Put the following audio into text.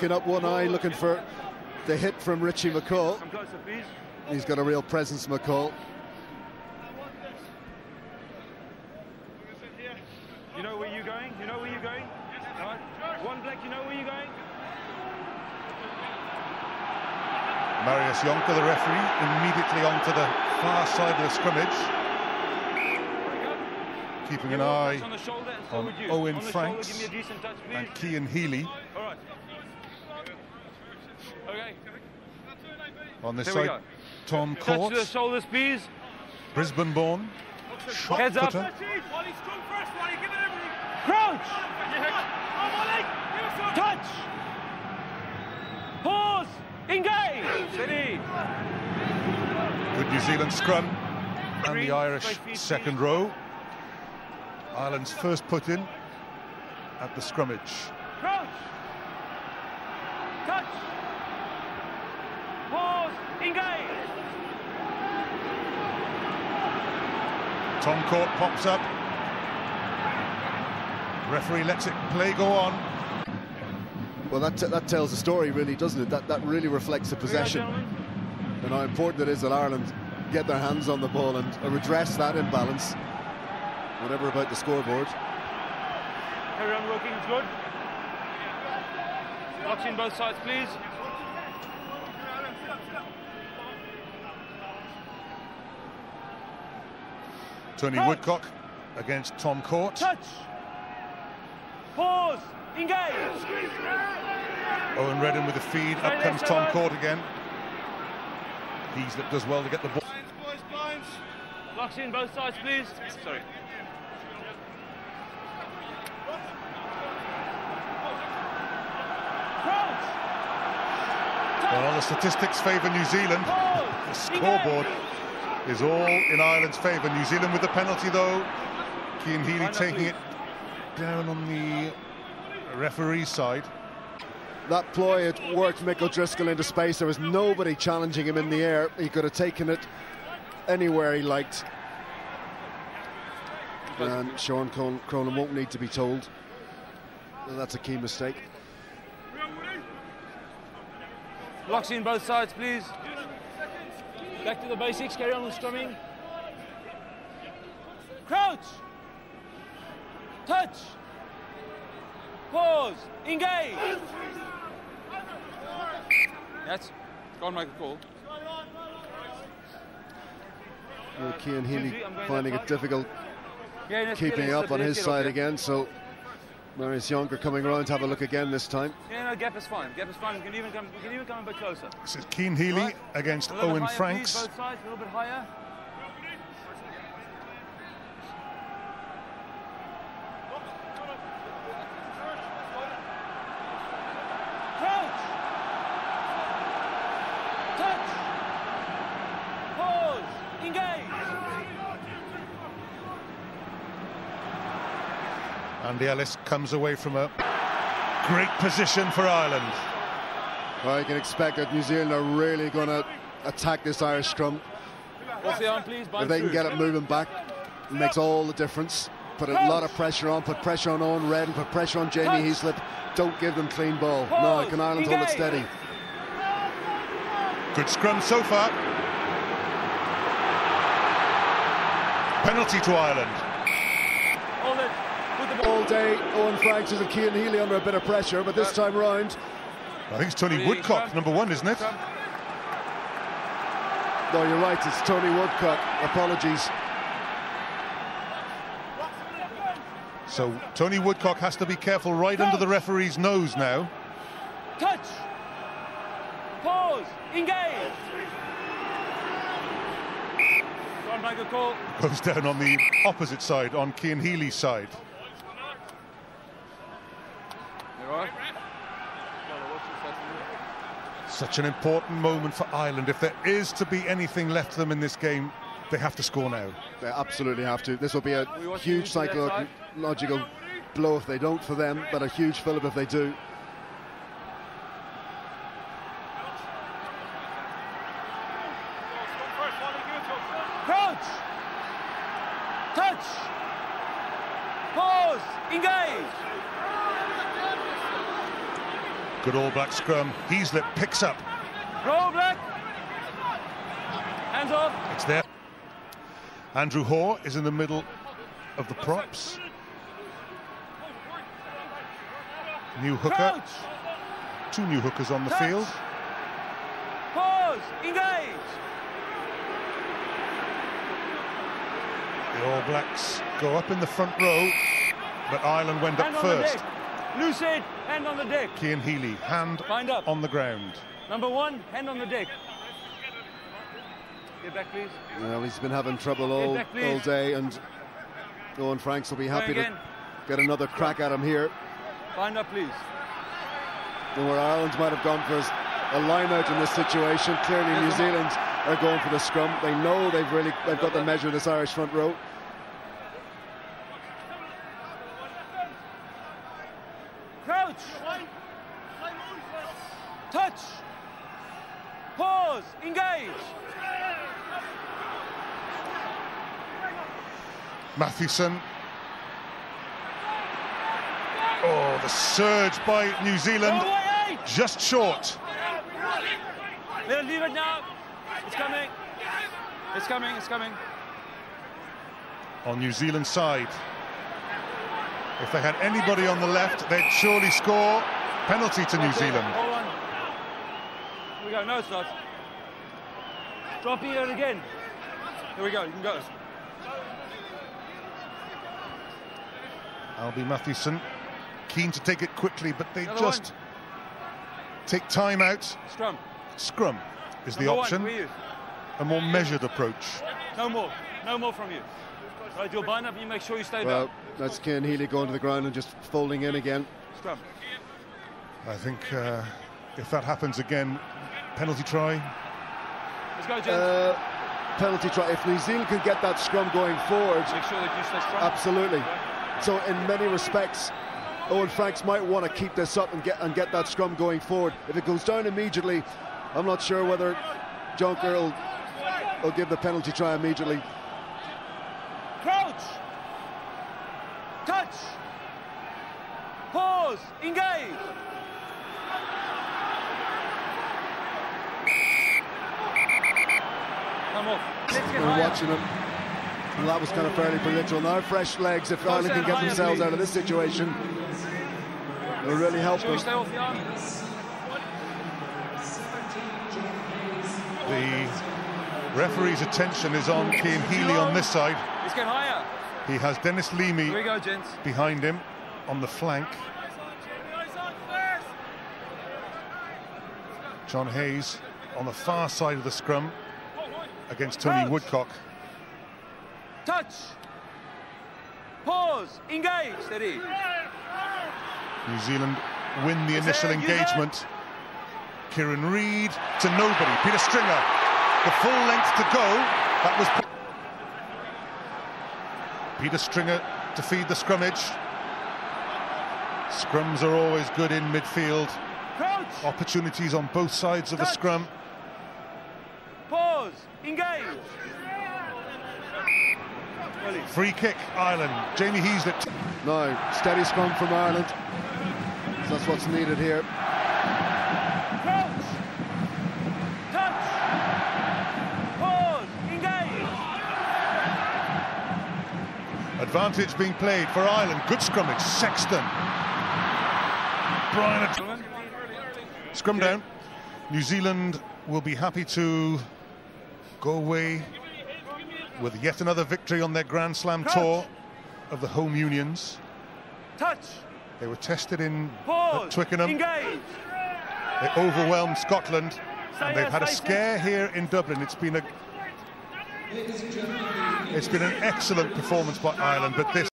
Looking up one eye, looking for the hit from Richie McCaw. Come closer, please. He's got a real presence, McCaw. You know where you're going? You know where you're going? All right. One black, you know where you're going? Marius Jonker, the referee, immediately onto the far side of the scrimmage. Keeping an eye on, the shoulder and so on you. Owen on the Franks Shoulder, give me a touch, and Cian Healy All right. Okay. On this side. Tom Touch the shoulders, please. Brisbane born, shot Heads up. putter. Crouch. Touch. Pause. Engage. Steady. Good New Zealand scrum and the Irish second row. Ireland's first put in at the scrummage. Crouch. Touch. Pause. Engage. Tom Court pops up. Referee lets it play go on. Well, that, that tells the story, really, doesn't it? That, that really reflects the Here we go, possession gentlemen. and how important it is that Ireland get their hands on the ball and redress that imbalance. Whatever about the scoreboard. Everyone working, is good. Watching both sides, please. Tony Touch. Woodcock against Tom Court. Touch. Pause. Engage. Eoin Reddan with the feed. Up Stay comes Tom Owen. Court again. Heaslip does well to get the ball. Locks in both sides, please. Sorry. Well, the statistics favour New Zealand. The scoreboard is all in Ireland's favour. New Zealand with the penalty, though. Cian Healy taking it down on the referee's side. That ploy had worked Mick O'Driscoll into space. There was nobody challenging him in the air. He could have taken it anywhere he liked. And Sean Cron- Cronin won't need to be told that's a key mistake. Locks in both sides, please. Back to the basics. Carry on with scrumming. Crouch. Touch. Pause. Engage. That's. Go on, make a call. Well, Healy Susie, I'm going finding it difficult Yeah, keeping up on his side again. So Marius Jonker coming around to have a look again this time. Yeah, no, gap is fine. Gap is fine. We can even come. We can even come a bit closer. This is Cian Healy Right. against Owen Franks. Please, both sides, a little bit higher. Crouch. Touch. Pause. Engage. Andy Ellis comes away from a great position for Ireland. Well, you can expect that New Zealand are really going to attack this Irish scrum. The arm, please. If they can get it moving back, it makes all the difference. Put a lot of pressure on, put pressure on Eoin Reddan, put pressure on Jamie Heaslip. Don't give them clean ball. No, can Ireland hold it steady? Good scrum so far. Penalty to Ireland. All day, Owen Franks is and Cian Healy under a bit of pressure, but this time round, I think it's Tony Woodcock, number one, isn't it? No, you're right, it's Tony Woodcock. Apologies. So Tony Woodcock has to be careful right under the referee's nose now. Touch. Pause. Engage. Go on, make. Goes down on the opposite side, on Cian Healy's side. You all Such an important moment for Ireland. If there is to be anything left to them in this game, they have to score now. They absolutely have to. This will be a huge psychological blow if they don't for them, but a huge fillip if they do. Crouch. Touch. Pause. Engage. Good All Black scrum. Heaslip picks up. Roll black. Hands off. It's there. Andrew Hore is in the middle of the props. New hooker. Crouch. Two new hookers on the Touch. field. Pause. Engage. The All Blacks go up in the front row, but Ireland went Hand up first. deck. Loose head. Hand on the deck. Cian Healy, hand Bind up. on the ground. Number one. Hand on the deck. Get back, please. Well, he's been having trouble all, back, please. all day, and Owen Franks will be happy to get another crack at him here. Bind up, please. And where Ireland might have gone for his- a line out in this situation, clearly New Yes, I'm Zealand are going for the scrum. They know they've really they've got the measure of this Irish front row. Crouch. Touch. Pause. Engage. Mathewson. Oh, the surge by New Zealand, eh? just short. Let leave it now. It's coming. It's coming. It's coming. on New Zealand's side. If they had anybody on the left, they'd surely score. Penalty to New Zealand. Hold on. Here we go. No, it's not. Drop here again. Here we go. You can go. Alby Mathewson keen to take it quickly, but they Another just take time out. Scrum. Scrum is the Number one, option. you? A more measured approach. No more. No more from you. Right, you'll bind up you make sure you stay Well, down. that's Cian Healy going to the ground and just folding in again. Scrum. I think uh, if that happens again, penalty try. Let's go, gents. Uh, penalty try. If New Zealand can get that scrum going forward, make sure that you stay strong. absolutely. So in many respects, Owen Franks might want to keep this up and get and get that scrum going forward. If it goes down immediately, I'm not sure whether Jonker will, will give the penalty try immediately. Crouch. Touch. Pause. Engage. Come off. We're higher. watching him. And that was kind of fairly predictable. Now fresh legs, if Close Ireland can get themselves please. out of this situation, it'll really help Shall them. the referee's attention is on Cian Healy on this side. Higher. He has Denis Here we Leamy go, gents. behind him on the flank. John Hayes on the far side of the scrum against Tony Crouch. Woodcock. Touch. Pause. Engage. Steady. New Zealand win the Is initial there- you there? engagement. Kieran Read to nobody. Peter Stringer, the full length to go. That was Peter Stringer to feed the scrummage. Scrums are always good in midfield. Crouch. Opportunities on both sides of the scrum. Pause. Engage. Free kick, Ireland. Jamie Heaslip. Now, steady scrum from Ireland. So that's what's needed here. Crouch. Touch. Pause. Engage. Advantage being played for Ireland. Good scrummage. Sexton. Brian Scrum down. New Zealand will be happy to go away with yet another victory on their Grand Slam Cut. tour of the home unions. Touch. They were tested in Twickenham. Engage. They overwhelmed Scotland, and they've had a scare here in Dublin. It's been a it's been an excellent performance by Ireland, but this